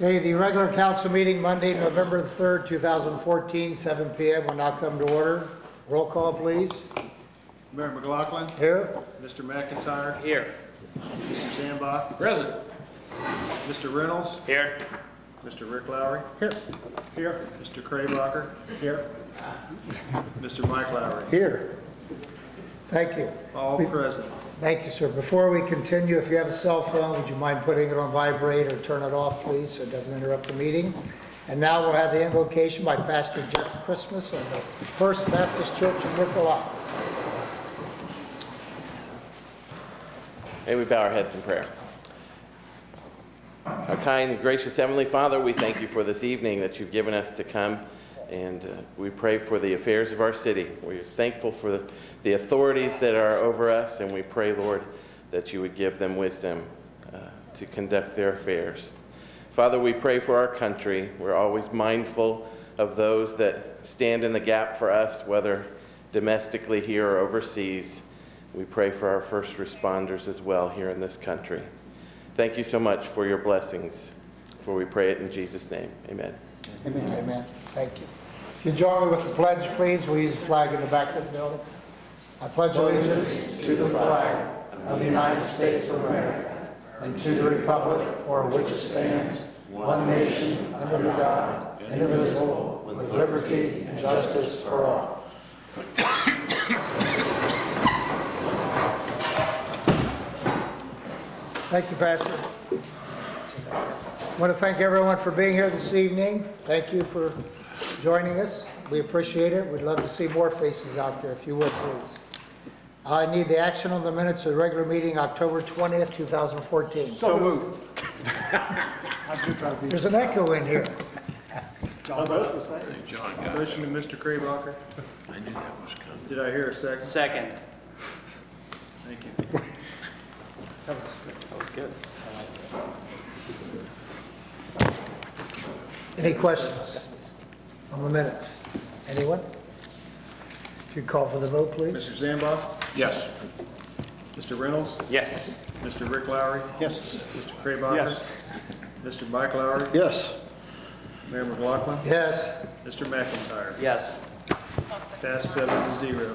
Okay, the regular council meeting Monday, November the 3rd, 2014, 7 PM will now come to order. Roll call, please. Mayor McLaughlin, Here? Mr. McIntyre, Here. Mr. Zambach, Present. Mr. Reynolds, Here. Mr. Rick Lowry, Here. Here. Mr. Craybacher, Here. Mr. Mike Lowry, Here. Thank you. all present. Thank you, sir. Before we continue, if you have a cell phone, would you mind putting it on vibrate or turn it off, please, so it doesn't interrupt the meeting? And now we'll have the invocation by Pastor Jeff Christmas of the First Baptist Church in Wicklow. May we bow our heads in prayer. Our kind and gracious Heavenly Father, we thank you for this evening that you've given us to come, and uh, we pray for the affairs of our city. We're thankful for the, the authorities that are over us, and we pray, Lord, that you would give them wisdom uh, to conduct their affairs. Father, we pray for our country. We're always mindful of those that stand in the gap for us, whether domestically here or overseas. We pray for our first responders as well here in this country. Thank you so much for your blessings, for we pray it in Jesus' name. Amen. Amen. Amen. Thank you. If you join me with the pledge, please, we use the flag in the back of the building. I pledge allegiance to the flag of the United States of America and to the republic for which it stands, one nation, under God, indivisible, with liberty and justice for all. Thank you, Pastor. I want to thank everyone for being here this evening. Thank you for joining us. We appreciate it. We'd love to see more faces out there, if you would, please. I need the action on the minutes of the regular meeting, October 20th, 2014. So moved. There's an echo in here. Motion to Mr. Craybacher. I knew that was coming. Did I hear a second? Second. Thank you. That was good. Any questions on the minutes? Anyone? If you call for the vote, please. Mr. Zambach, Yes. Mr. Reynolds, Yes. Mr. Rick Lowry. Yes. Mr. Craybacher. Mr. Mike Lowry, Yes. Mayor McLaughlin, Yes, Mr. McIntyre. Yes. Passed seven to zero.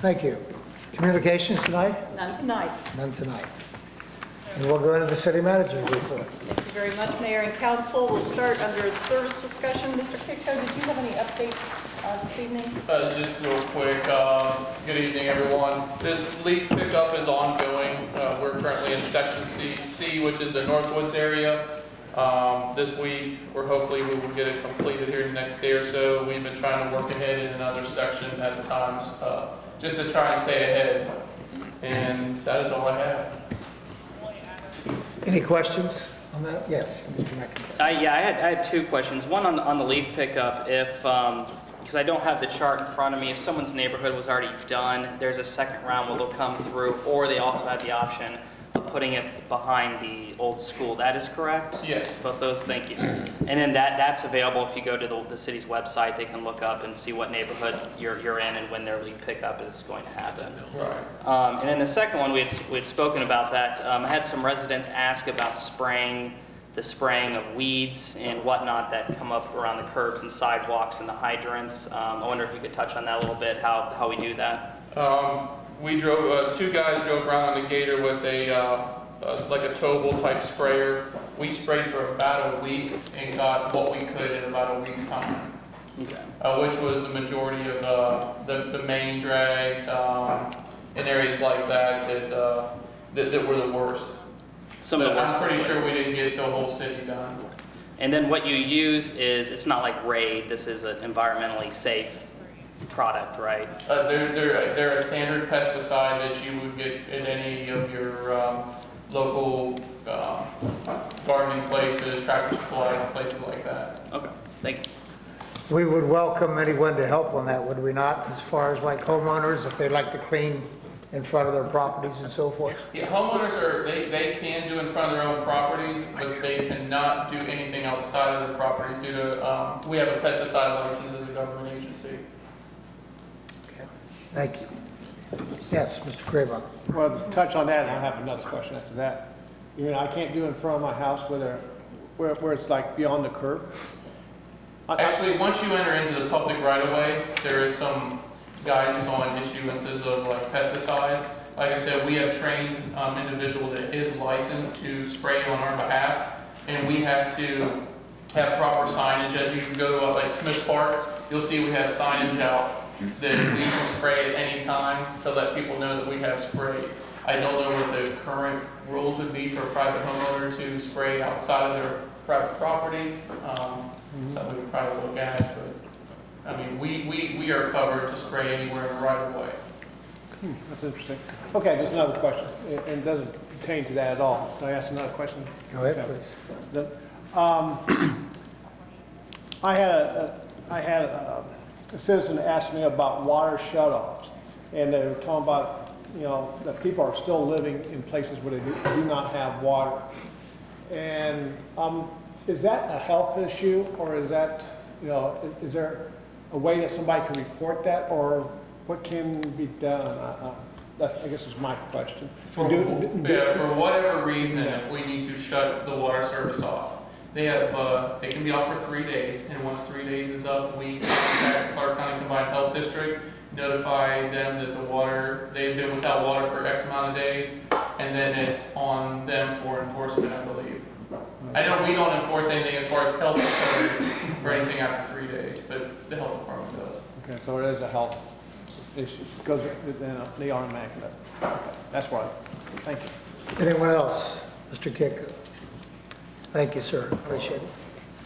thank you. Communications tonight? None tonight. None tonight. And we'll go into the city manager's report. Thank you very much, Mayor and Council. We'll start under the service discussion. Mr. Kiko, did you have any updates uh, this evening? Uh, just real quick, um, good evening, everyone. This leaf pickup is ongoing. Uh, we're currently in section C, C, which is the Northwoods area. Um, this week, we're hopefully we will get it completed here in the next day or so. We've been trying to work ahead in another section at times, uh, just to try and stay ahead. And that is all I have. Any questions on that? Yes, Mr. McIntyre. Uh, yeah, I had, I had two questions. One on, the- on the leaf pickup, if, um, because I don't have the chart in front of me, if someone's neighborhood was already done, there's a second round where they'll come through, or they also have the option of putting it behind the old school. That is correct? Yes. Both those, thank you. And then that, that's available if you go to the, the city's website, they can look up and see what neighborhood you're, you're in and when their leaf pickup is going to happen. Right. Um, And then the second one, we had, we had spoken about that. Um, I had some residents ask about spraying, the spraying of weeds and whatnot that come up around the curbs and sidewalks and the hydrants. Um, I wonder if you could touch on that a little bit, how, how we do that. Um, we drove, uh, two guys drove around on the Gator with a, uh, uh, like a towable type sprayer. We sprayed for about a week and got what we could in about a week's time, Okay. uh, which was the majority of, uh, the, the main drags, um, in areas like that that, uh, that, that were the worst. Some of the worst I'm pretty sure we didn't get the whole city done. And then what you use is, it's not like Raid, this is an environmentally safe product, right? Uh, they're, they're, they're a standard pesticide that you would get at any of your, um, local, um, gardening places, tractor supply, places like that. Okay, thank you. We would welcome anyone to help on that, would we not? As far as like homeowners, if they'd like to clean in front of their properties and so forth? Yeah, homeowners are, they, they can do in front of their own properties, but they cannot do anything outside of their properties due to, um, we have a pesticide license as a government agency. Thank you. Yes, Mr. Craybacher. Well, to touch on that, and I have another question after that. You mean, I can't do in front of my house where there, where, where it's like beyond the curb? I- I- Actually, once you enter into the public right of way, there is some guidance on issuances of like pesticides. Like I said, we have trained um, individual that is licensed to spray on our behalf, and we have to have proper signage. As you can go to like Smith Park, you'll see we have signage out that we can spray at any time to let people know that we have sprayed. I don't know what the current rules would be for a private homeowner to spray outside of their private property. Um, Something we probably look at, but, I mean, we, we, we are covered to spray anywhere in the right of way. That's interesting. Okay, there's another question, and and it doesn't pertain to that at all. Can I ask another question? Go ahead, Yeah. please. The- um, I had, a- I had a a citizen ask me about water shut-offs, and they were talking about, you know, that people are still living in places where they do- do not have water. And um, is that a health issue, or is that, you know, i- is there a way that somebody can report that, or what can be done? I- I- That's, I guess is my question. For, Do- do- yeah, for whatever reason, if we need to shut the water service off, they have, uh, they can be off for three days, and once three days is up, we contact Clark County Combined Health District, notify them that the water, they've been without water for X amount of days, and then it's on them for enforcement, I believe. I know we don't enforce anything as far as health for anything after three days, but the health department does. Okay, so it is a health issue, because then they automatic, okay, that's what, thank you. Anyone else? Mr. Kiko? Thank you, sir. Appreciate it.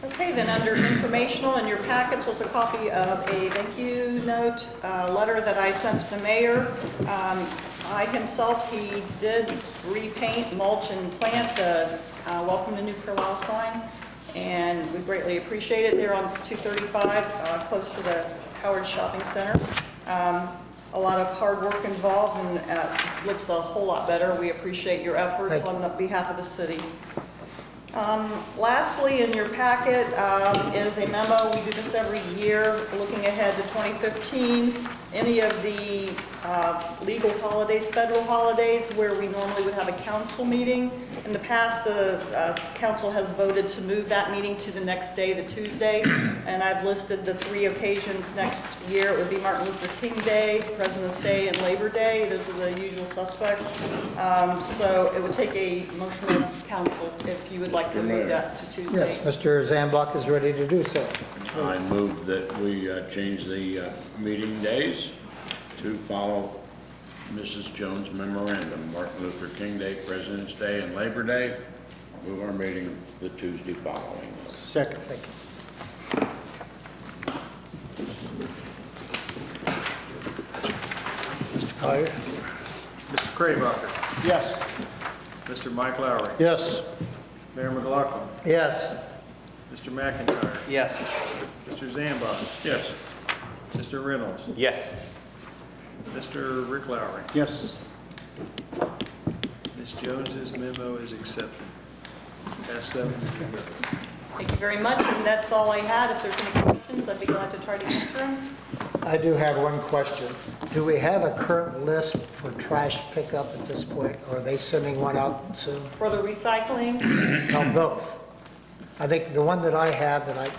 Okay, then under informational in your packets was a copy of a thank you note, uh letter that I sent to the mayor. Um, I himself, he did repaint, mulch, and plant the uh, Welcome to New Carlisle sign, and we greatly appreciate it. They're on 235, uh, close to the Howard Shopping Center. Um, A lot of hard work involved, and uh, looks a whole lot better. We appreciate your efforts Thank on the behalf of the city. Um, Lastly, in your packet um, is a memo, we do this every year, looking ahead to 2015. Any of the uh, legal holidays, federal holidays, where we normally would have a council meeting. In the past, the uh, council has voted to move that meeting to the next day, the Tuesday, and I've listed the three occasions next year. It would be Martin Luther King Day, President's Day, and Labor Day. Those are the usual suspects. Um, So it would take a motion of council if you would like to move that to Tuesday. Yes, Mr. Zambach is ready to do so. I move that we uh, change the uh, meeting days to follow Mrs. Jones' memorandum, Martin Luther King Day, President's Day, and Labor Day. Move our meeting the Tuesday following. Second. Thank you. Mr. Collier? Mr. Craybacher, Yes, Mr. Mike Lowry, Yes. Mayor McLaughlin, Yes. Mr. McIntyre, Yes. Mr. Zambach, Yes. Mr. Reynolds, Yes. Mr. Rick Lowry. Yes. Ms. Jones's memo is accepted. Pass seven. Thank you very much, and that's all I had. If there's any questions, I'd be glad to try to answer them. I do have one question. Do we have a current list for trash pickup at this point? Or are they sending one out soon? For the recycling, No, both. I think the one that I have that I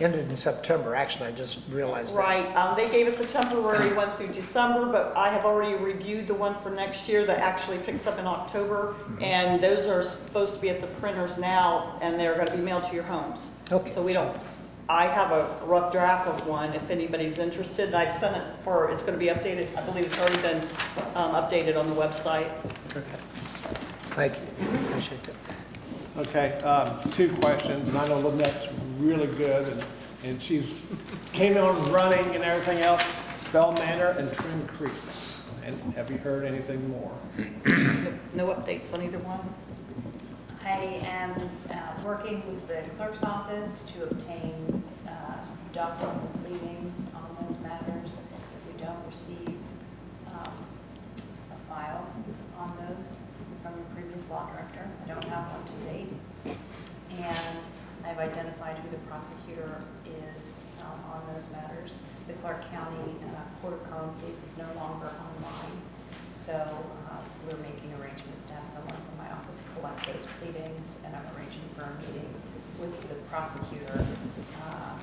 ended in September, actually, I just realized that. right, um, they gave us a temporary one through December, but I have already reviewed the one for next year that actually picks up in October, and those are supposed to be at the printers now, and they're gonna be mailed to your homes. Okay. So we don't, I have a rough draft of one, if anybody's interested, and I've sent it for, it's gonna be updated, I believe it's already been, um, updated on the website. Okay. Thank you. Appreciate that. okay, um, two questions, and I know Lynette's really good, and, and she's, came on running and everything else, Bell Manor and Trim Creeks. And have you heard anything more? No updates on either one? I am uh, working with the clerk's office to obtain uh, documents and pleadings on those matters. If we don't receive um, a file on those from the previous law director, I don't have one to date. And I've identified who the prosecutor is um, on those matters. The Clark County uh, Court of Common Pleas is no longer online. So uh, we're making arrangements to have someone from my office collect those pleadings, and I'm arranging for a meeting with the prosecutor uh,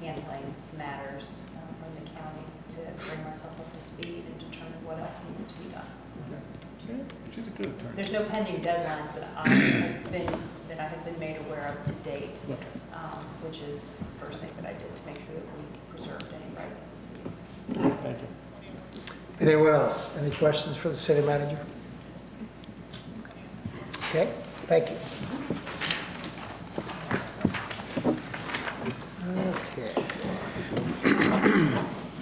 handling matters uh, from the county to bring myself up to speed and determine what else needs to be done. Okay. She's a good attorney. There's no pending deadlines that I have been, that I have been made aware of to date, um, which is the first thing that I did to make sure that we preserved any rights of the city. Thank you. Anyone else? Any questions for the city manager? Okay, thank you. Okay.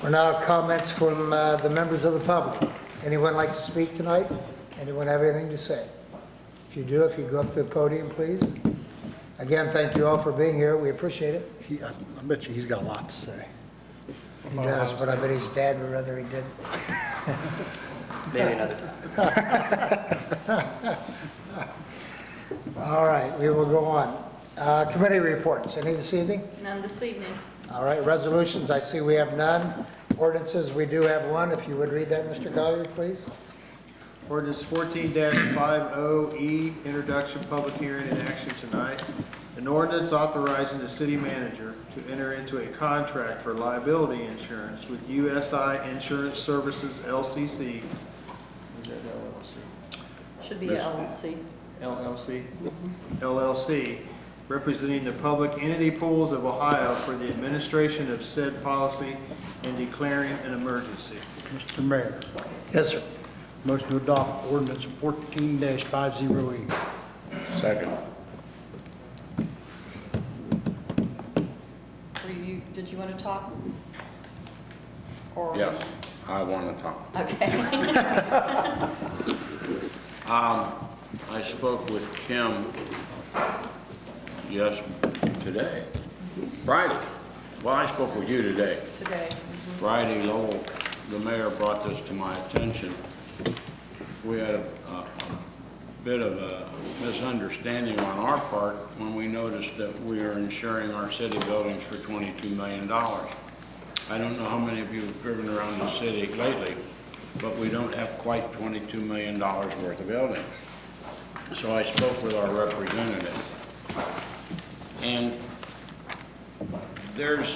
We're now comments from uh, the members of the public. Anyone like to speak tonight? Anyone have anything to say? If you do, if you go up to the podium, please. Again, thank you all for being here. We appreciate it. He, I I bet you he's got a lot to say. He does, but I bet his dad would rather he didn't. Maybe another time. All right, we will go on. Uh, Committee reports, any this evening? None this evening. All right, resolutions, I see we have none. Ordinances, we do have one. If you would read that, Mr. Collier, please. Ordinance fourteen 50 E, introduction, public hearing, and action tonight. An ordinance authorizing the city manager to enter into a contract for liability insurance with USI Insurance Services LCC. Is that LLC? Should be This- LLC. LLC? Mm-hmm. LLC, representing the public entity pools of Ohio for the administration of said policy and declaring an emergency. Mr. Mayor, Yes, sir. Motion to adopt ordinance fourteen five zero E. Second. Were you, did you want to talk? Or? Yes, I want to talk. Okay. Um, I spoke with Kim, yes, today, Friday. Well, I spoke with you today. Today. Friday, Lowell, the mayor brought this to my attention. We had a, a bit of a misunderstanding on our part when we noticed that we are insuring our city buildings for twenty-two million dollars. I don't know how many of you have driven around the city lately, but we don't have quite twenty-two million dollars worth of buildings. So I spoke with our representative. And there's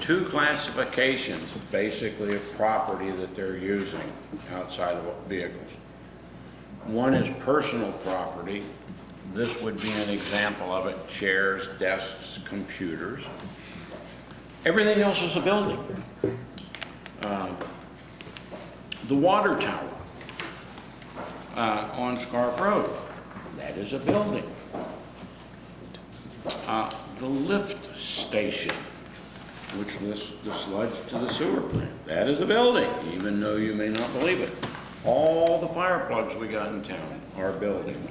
two classifications, basically, of property that they're using outside of vehicles. One is personal property. This would be an example of it, chairs, desks, computers. Everything else is a building. Um, The water tower uh, on Scarff Road, that is a building. Uh, The lift station, which lifts the sludge to the sewer plant, that is a building, even though you may not believe it. All the fire plugs we got in town are buildings.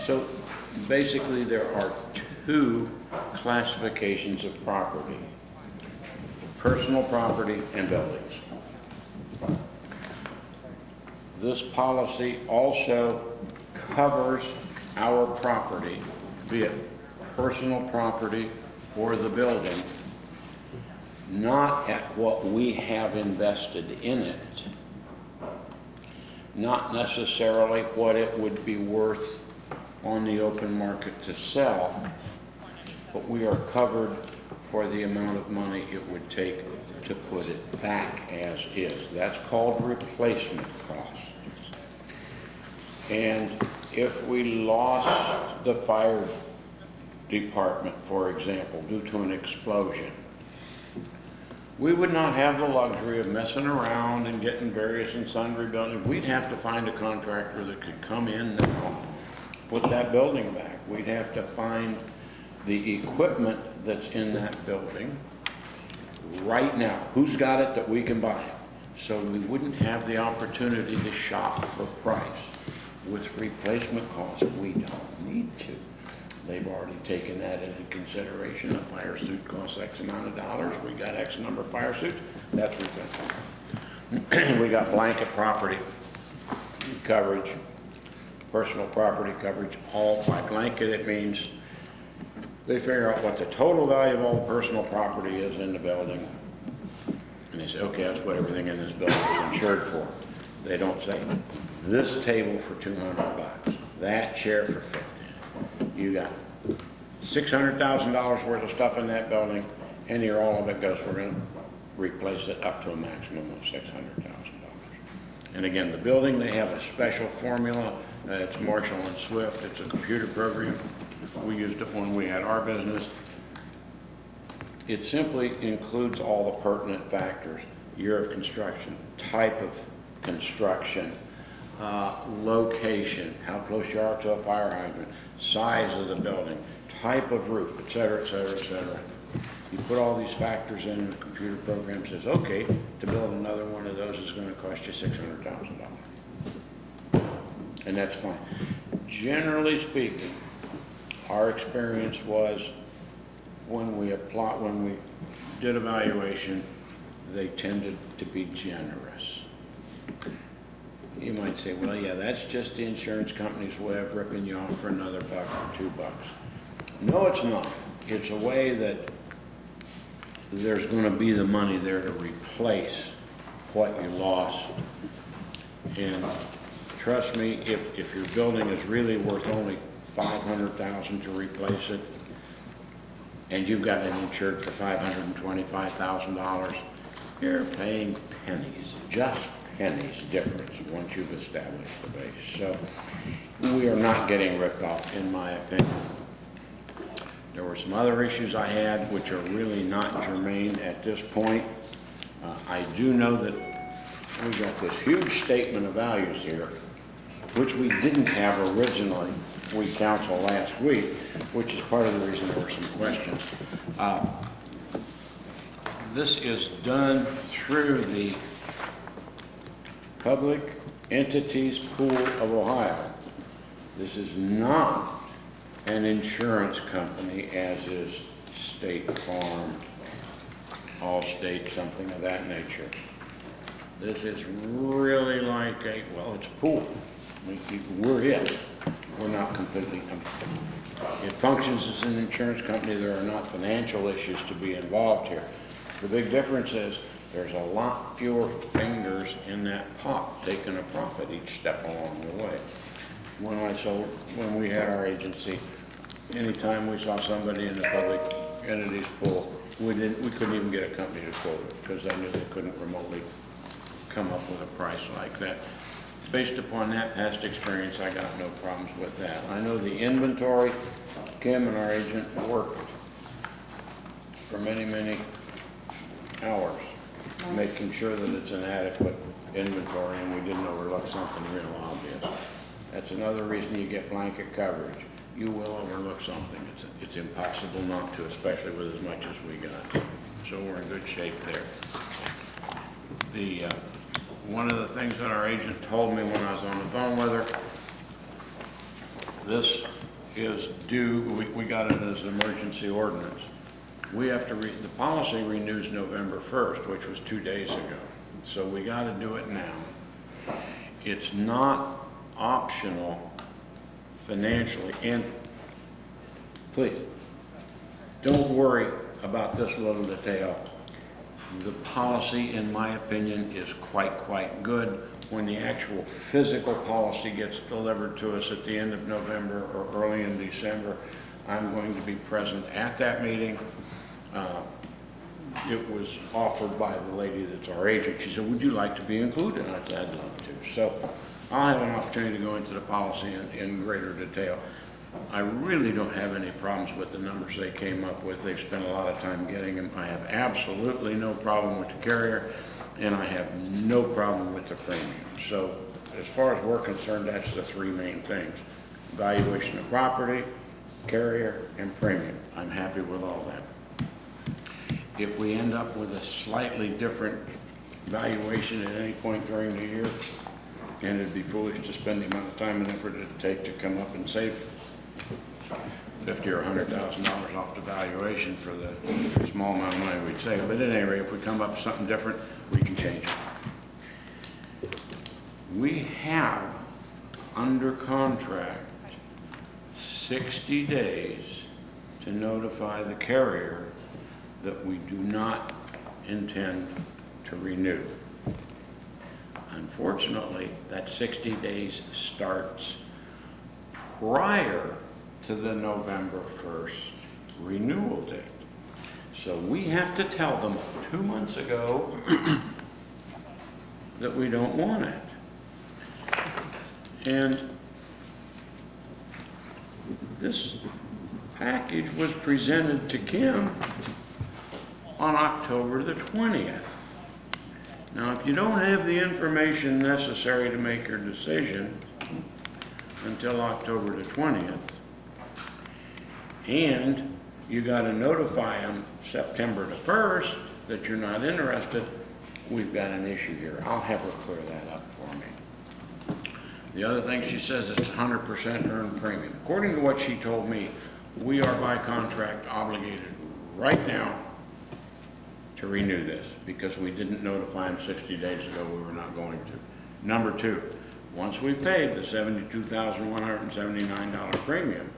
So basically, there are two classifications of property. Personal property and buildings. This policy also covers our property, be it personal property or the building, not at what we have invested in it, not necessarily what it would be worth on the open market to sell, but we are covered for the amount of money it would take to put it back as is. That's called replacement cost. And if we lost the fire department, for example, due to an explosion, we would not have the luxury of messing around and getting various and sundry buildings. We'd have to find a contractor that could come in now, put that building back. We'd have to find the equipment that's in that building right now. Who's got it that we can buy? So we wouldn't have the opportunity to shop for price. With replacement costs, we don't need to. They've already taken that into consideration. A fire suit costs X amount of dollars. We got X number of fire suits. That's replacement. We got We got blanket property coverage, personal property coverage, all by blanket. It means they figure out what the total value of all the personal property is in the building. And they say, okay, that's what everything in this building is insured for. They don't say, this table for two hundred bucks, that chair for fifty. You got six hundred thousand dollars worth of stuff in that building, and here all of it goes, we're gonna replace it up to a maximum of six hundred thousand dollars. And again, the building, they have a special formula, uh, it's Marshall and Swift, it's a computer program. We used it when we had our business. It simply includes all the pertinent factors, year of construction, type of construction, uh, location, how close you are to a fire hydrant, size of the building, type of roof, et cetera, et cetera, et cetera. You put all these factors in, the computer program says, okay, to build another one of those is gonna cost you six hundred thousand dollars. And that's fine. Generally speaking, our experience was when we apply, when we did evaluation, they tended to be generous. You might say, well, yeah, that's just the insurance company's way of ripping you off for another buck or two bucks. No, it's not. It's a way that there's gonna be the money there to replace what you lost. And trust me, if, if your building is really worth only five hundred thousand to replace it, and you've got it insured for five hundred and twenty-five thousand dollars, you're paying pennies, just pennies difference once you've established the base. So we are not getting ripped off, in my opinion. There were some other issues I had which are really not germane at this point. Uh, I do know that we got this huge statement of values here, which we didn't have originally, we council last week, which is part of the reason there were some questions. Uh, This is done through the Public Entities Pool of Ohio. This is not an insurance company as is State Farm, Allstate, something of that nature. This is really like a, well, it's a pool. We, we're it. We're not completely, um, it functions as an insurance company. There are not financial issues to be involved here. The big difference is there's a lot fewer fingers in that pot taking a profit each step along the way. When I sold, when we had our agency, anytime we saw somebody in the public entities pool, we didn't, we couldn't even get a company to quote it because they knew they couldn't remotely come up with a price like that. Based upon that past experience, I got no problems with that. I know the inventory, Kim and our agent worked for many, many hours, making sure that it's an adequate inventory and we didn't overlook something real obvious. That's another reason you get blanket coverage. You will overlook something. It's, it's impossible not to, especially with as much as we got. So we're in good shape there. The, uh, one of the things that our agent told me when I was on the phone with her, this is due, we, we got it as an emergency ordinance. We have to re, the policy renews November first, which was two days ago. So we gotta do it now. It's not optional financially, and please, don't worry about this little detail. The policy, in my opinion, is quite, quite good. When the actual physical policy gets delivered to us at the end of November or early in December, I'm going to be present at that meeting. Uh, It was offered by the lady that's our agent. She said, would you like to be included? I said, I'd love to. So I'll have an opportunity to go into the policy in, in greater detail. I really don't have any problems with the numbers they came up with. They've spent a lot of time getting them. I have absolutely no problem with the carrier, and I have no problem with the premium. So as far as we're concerned, that's the three main things. Valuation of property, carrier, and premium. I'm happy with all that. If we end up with a slightly different valuation at any point during the year, and it'd be foolish to spend the amount of time and effort it'd take to come up and save fifty or hundred thousand dollars off the valuation for the small amount of money we'd save. But at any rate, if we come up with something different, we can change it. We have, under contract, sixty days to notify the carrier that we do not intend to renew. Unfortunately, that 60 days starts prior to the November 1st renewal date. So we have to tell them two months ago that we don't want it. And this package was presented to Kim on October the 20th. Now, if you don't have the information necessary to make your decision until October the 20th, and you gotta notify them September the 1st that you're not interested, we've got an issue here. I'll have her clear that up for me. The other thing, she says it's 100% earned premium. According to what she told me, we are by contract obligated right now to renew this because we didn't notify them 60 days ago we were not going to. Number two, once we've paid the $72,179 premium,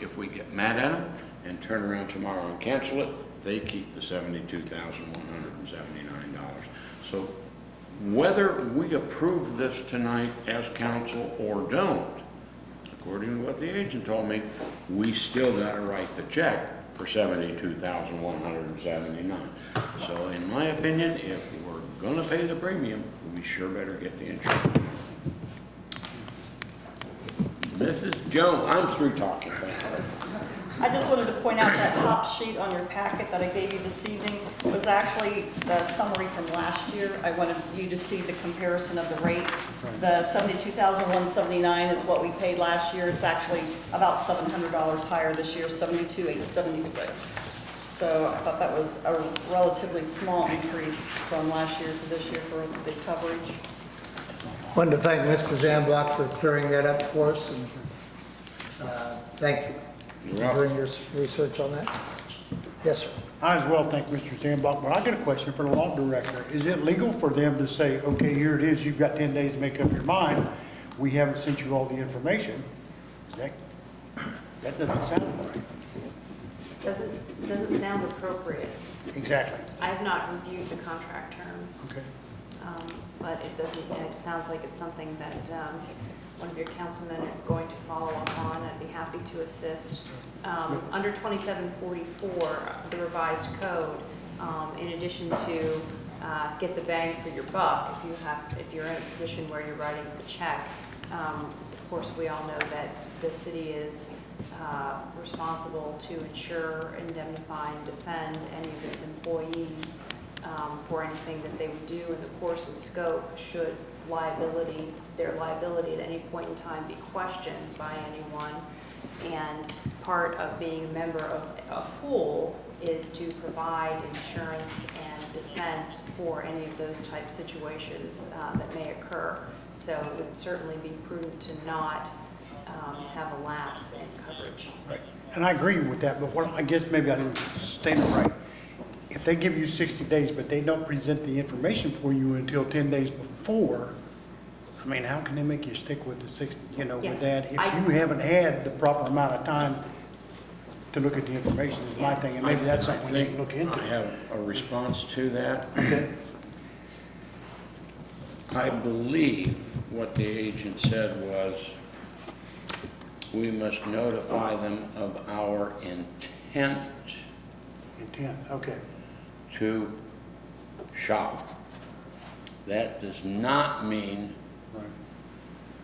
if we get mad at them and turn around tomorrow and cancel it, they keep the $72,179. So whether we approve this tonight as council or don't, according to what the agent told me, we still gotta write the check for seventy-two thousand one hundred and seventy-nine. So in my opinion, if we're gonna pay the premium, we sure better get the insurance. Mrs. Jones, I'm through talking, thank you. I just wanted to point out that top sheet on your packet that I gave you this evening was actually the summary from last year. I wanted you to see the comparison of the rate. The seventy-two thousand one seventy-nine is what we paid last year. It's actually about seven hundred dollars higher this year, seventy-two eight seventy-six. So I thought that was a relatively small increase from last year to this year for the coverage. I Wanted to thank Mr. Zambach for clearing that up for us, and uh, thank you You're for welcome. doing your research on that. Yes, sir. I as well thank Mr. Zambach, but I got a question for the law director. Is it legal for them to say, okay, here it is, you've got 10 days to make up your mind, we haven't sent you all the information? Is That, that doesn't sound right. Doesn't, doesn't sound appropriate. Exactly. I have not reviewed the contract terms. Okay. Um, But it doesn't, it sounds like it's something that um, one of your councilmen are going to follow up on. I'd be happy to assist. Um, Under 2744, the revised code, um, in addition to uh, get the bang for your buck, if you have, if you're in a position where you're writing the check, um, of course, we all know that the city is uh, responsible to insure, indemnify, and defend any of its employees for anything that they would do in the course and scope should liability, their liability at any point in time be questioned by anyone. And part of being a member of a pool is to provide insurance and defense for any of those type situations uh, that may occur. So it would certainly be prudent to not um, have a lapse in coverage. Right. And I agree with that, but what, I guess maybe I didn't state it right. If they give you 60 days, but they don't present the information for you until 10 days before, I mean, how can they make you stick with the 60, you know, Yeah. with that? If I- you haven't had the proper amount of time to look at the information, is my thing, and maybe that's I something we need to look into. I have a response to that. Okay. I believe what the agent said was, we must notify them of our intent Intent, okay. To shop. That does not mean,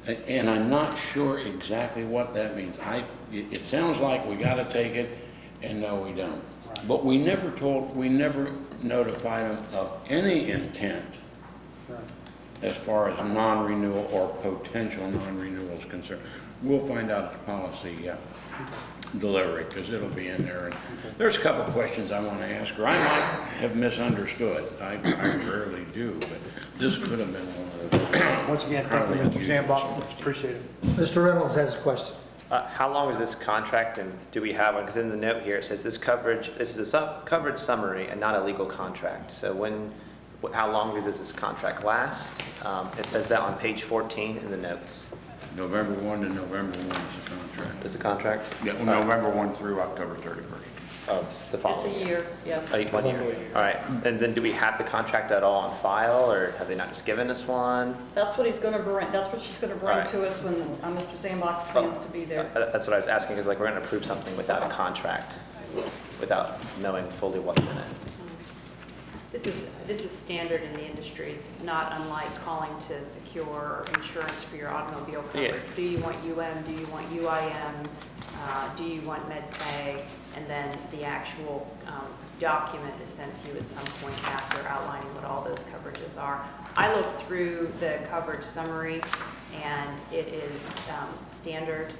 and I'm not sure exactly what that means. I, it, it sounds like we gotta take it, and no, we don't. But we never told, we never notified them of any intent as far as non-renewal or potential non-renewal is concerned. We'll find out its policy, uh, it because it'll be in there. And There's a couple of questions I want to ask her. I might have misunderstood. I I rarely do, but this could have been one of those. Once again, thank you, Mr. Zambach, appreciate it. Mr. Reynolds has a question. Uh, How long is this contract and do we have one? Because in the note here, it says this coverage, this is a sub- coverage summary and not a legal contract. So when, how long does this contract last? Um, It says that on page 14 in the notes. November 1 to November 1 is the contract. Is the contract? Yeah, well, November 1 through October 31st. Of the It's following? a year, yeah. Oh, One year. All right. And then do we have the contract at all on file or have they not just given us one? That's what he's gonna bring, that's what she's gonna bring Right. to us when uh, Mr. Zambach plans to be there. Uh, That's what I was asking, because like we're going to approve something without a contract. without knowing fully what's in it. This is, this is standard in the industry. It's not unlike calling to secure insurance for your automobile Yeah. coverage. Do you want UM, do you want UIM, uh, do you want MedPay? And then the actual um, document is sent to you at some point after outlining what all those coverages are. I looked through the coverage summary, and it is um, standard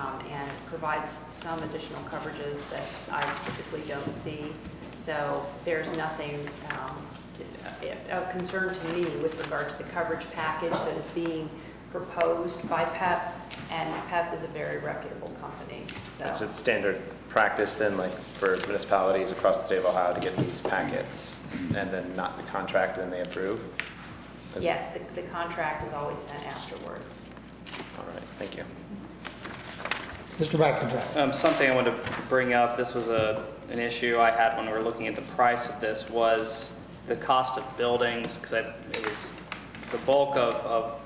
um, and provides some additional coverages that I typically don't see. So there's nothing um, to- of concern to me with regard to the coverage package that is being proposed by PEP, and PEP is a very reputable company, So so. it's standard practice then, like for municipalities across the state of Ohio to get these packets and then not the contract and they approve? Yes, the, the contract is always sent afterwards. All right, thank you. Mr. McIntyre. Um, something I wanted to bring up, this was a, an issue I had when we were looking at the price of this, was the cost of buildings, because it was, the bulk of, of,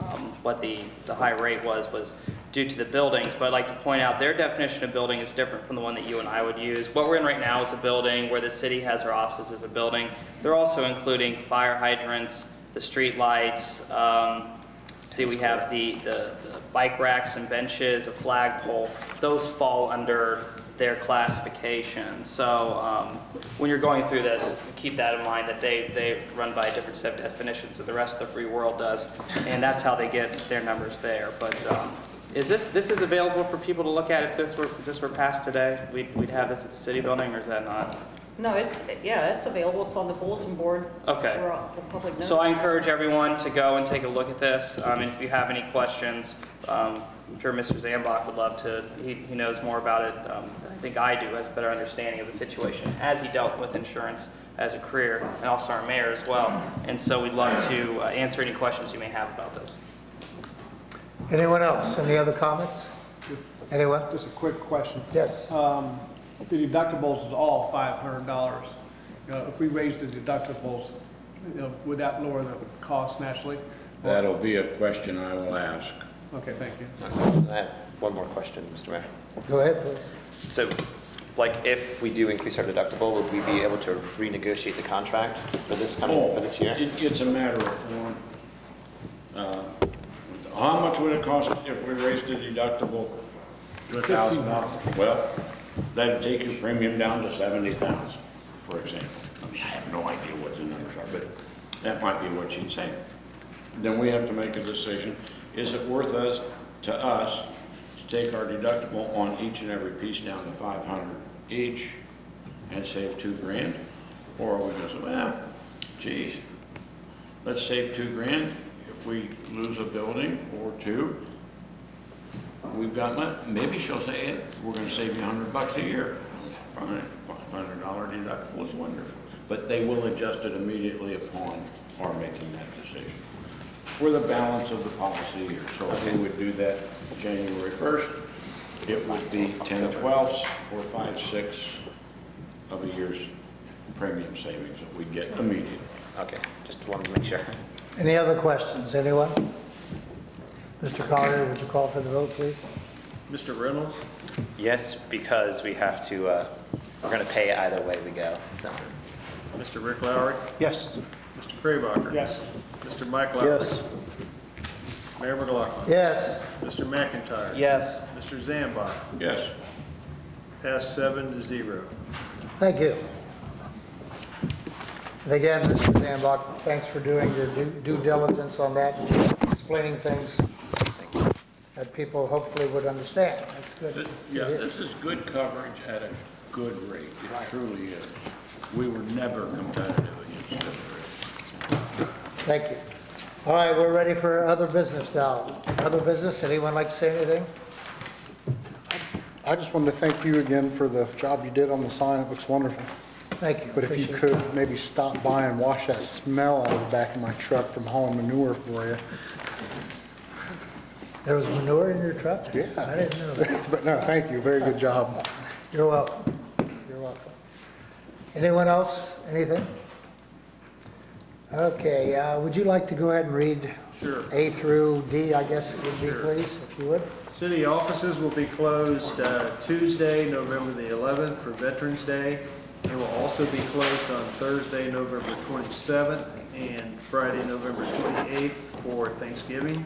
um, what the, the high rate was, was due to the buildings, but I'd like to point out, their definition of building is different from the one that you and I would use. What we're in right now is a building, where the city has our offices as a building. They're also including fire hydrants, the street lights, um, See, we have the, the the bike racks and benches, a flagpole. Those fall under their classification. So um, when you're going through this, keep that in mind, that they, they run by a different set of definitions than the rest of the free world does. And that's how they get their numbers there. But um, is this, this is available for people to look at if this were, if this were passed today? We'd, we'd have this at the city building, or is that not? No, it's, yeah, it's available, it's on the bulletin board. Okay. For all the public notice. So I encourage everyone to go and take a look at this. Um, and if you have any questions, um, I'm sure Mr. Zambach would love to, he, he knows more about it um, think I do, has a better understanding of the situation, as he dealt with insurance as a career, and also our mayor as well. And so we'd love to uh, answer any questions you may have about this. Anyone else? Any other comments? Anyone? Just a quick question. Yes. Um, The deductibles is all five hundred dollars. You know, if we raise the deductibles, you know, would that lower the cost naturally? That'll be a question I will ask. Okay, thank you. I have one more question, Mr. Mayor. Go ahead, please. So, like, if we do increase our deductible, would we be able to renegotiate the contract for this coming, for this year? Oh, It- It's a matter of form. Uh, How much would it cost if we raised the deductible to a thousand dollars? Well, that'd take your premium down to seventy thousand, for example. I mean, I have no idea what the numbers are, but that might be what she'd say. Then we have to make a decision, is it worth us, to us, to take our deductible on each and every piece down to five hundred each and save two grand? Or are we gonna say, well, geez, let's save two grand. If we lose a building or two, we've got, maybe she'll say, hey, we're gonna save you a hundred bucks a year. Fine, five hundred dollar deductible is wonderful. But they will adjust it immediately upon our making that decision. For the balance of the policy year. So if we would do that January first, it would be ten twelfths or five sixths of a year's premium savings that we get immediately. Okay, just wanted to make sure. Any other questions? Anyone? Mr. Collier, would you call for the vote, please? Mr. Reynolds? Yes, because we have to, uh, we're going to pay either way we go, so. Mr. Rick Lowry? Yes. Mr. Craybacher? Yes. Mr. Mike Lowry? Mayor McLaughlin? Yes. Mr. McIntyre? Yes. Mr. Zambach? Yes. Passed seven to zero. Thank you. And again, Mr. Zambach, thanks for doing your due due diligence on that, and explaining things that people hopefully would understand. That's good. Th- Yeah, this is good coverage at a good rate. It truly is. We were never competitive against this rate. Thank you. All right, we're ready for other business now. Other business, anyone like to say anything? I just wanted to thank you again for the job you did on the sign. It looks wonderful. Thank you. But if you Appreciate it. could, maybe stop by and wash that smell out of the back of my truck from hauling manure for you. There was manure in your truck? Yeah. I didn't know that. But no, thank you. Very good job. You're welcome. You're welcome. Anyone else, anything? Okay, uh, would you like to go ahead and read Sure. A through D, I guess it would be, please, if you would. City offices will be closed uh, Tuesday, November the 11th for Veterans Day. It will also be closed on Thursday, November 27th, and Friday, November 28th for Thanksgiving.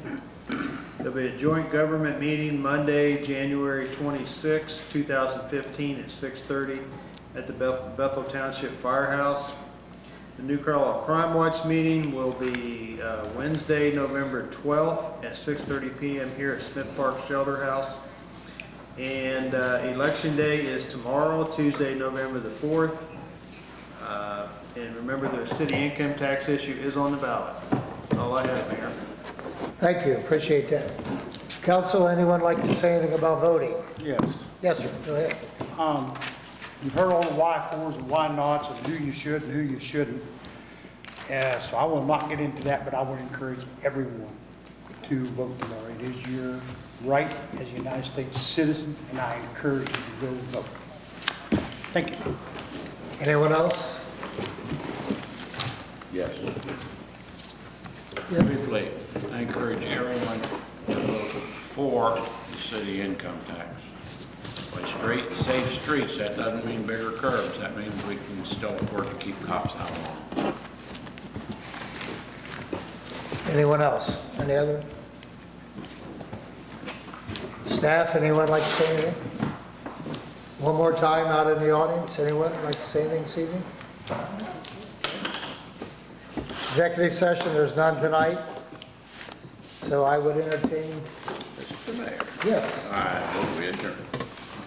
There'll be a joint government meeting Monday, January 26, 2015, at 6:30 at the Beth- Bethel Township Firehouse. The New Carlisle Crime Watch meeting will be uh, Wednesday, November 12th at 6:30 PM here at Smith Park Shelter House. And uh, Election Day is tomorrow, Tuesday, November the 4th. Uh, And remember, the city income tax issue is on the ballot. That's all I have, Mayor. Thank you, appreciate that. Council, anyone like to say anything about voting? Yes. Yes, sir, go ahead. Um, You've heard all the why fors and why nots and who you should and who you shouldn't. Uh, So I will not get into that, but I would encourage everyone to vote tomorrow. It is your right as a United States citizen, and I encourage you to go vote. Thank you. Anyone else? Yes. Yes. Briefly, I encourage everyone to vote for the city income tax. By straight, safe streets, that doesn't mean bigger curbs, that means we can still afford to keep cops out on. Anyone else? Any other? Staff, anyone like to say anything? One more time out in the audience, anyone like to say anything this evening? Executive session, there's none tonight. So I would entertain, Mr. Mayor, yes, I move we adjourn. we are.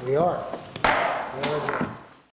We are.